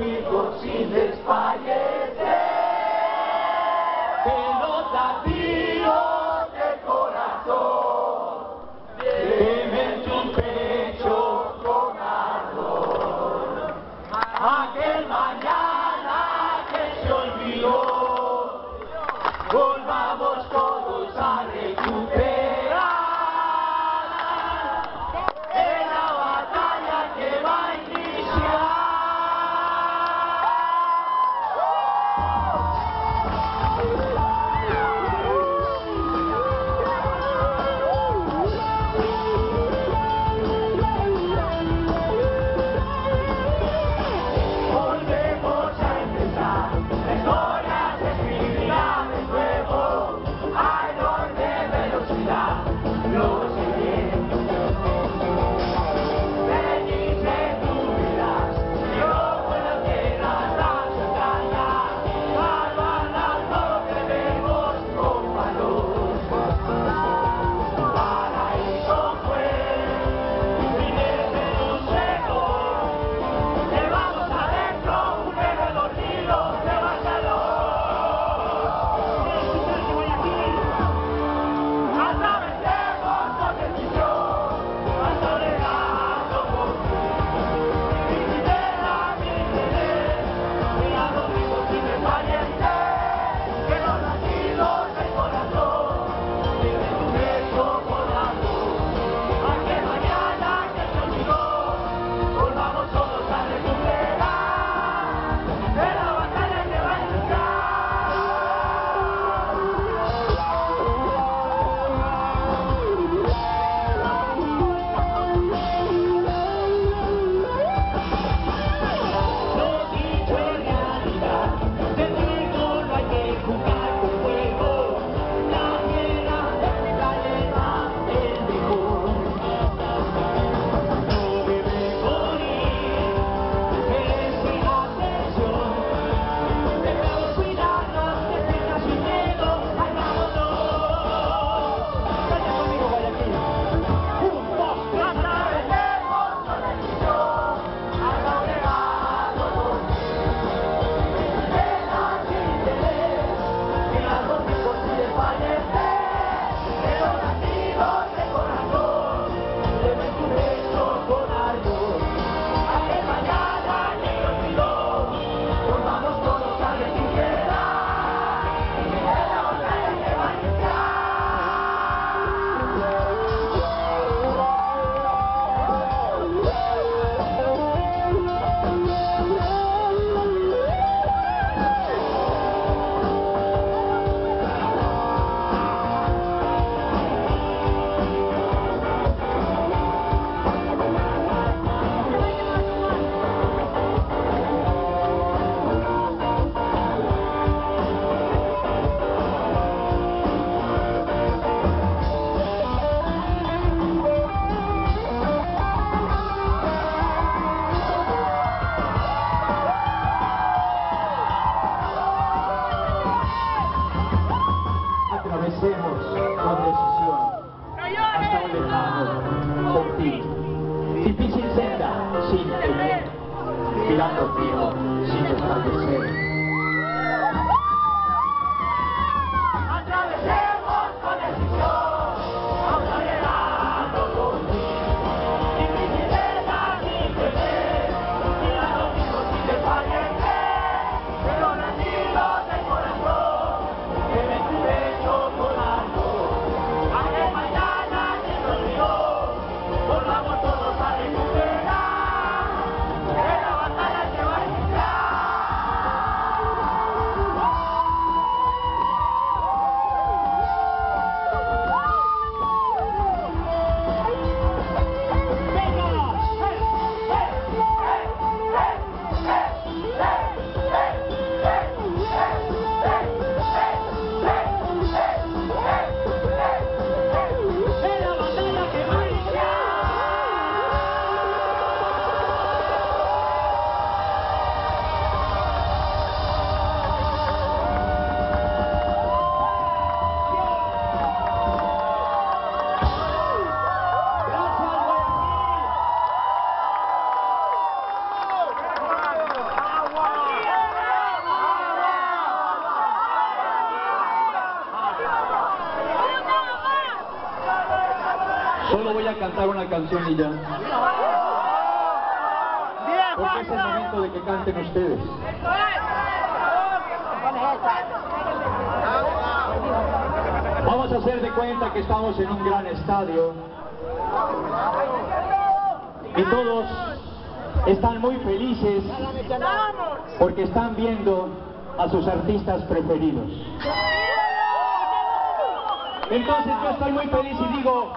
muertos sin desfallecer. Que los latidos del corazón quemen su pecho con ardor. Aquel mañana que se olvidó, volvamos todos contigo. Si ti si senta, sintimi, mi danno Dio. A cantar una canción y ya. Porque es el momento de que canten ustedes. Vamos a hacer de cuenta que estamos en un gran estadio y todos están muy felices porque están viendo a sus artistas preferidos. Entonces yo estoy muy feliz y digo,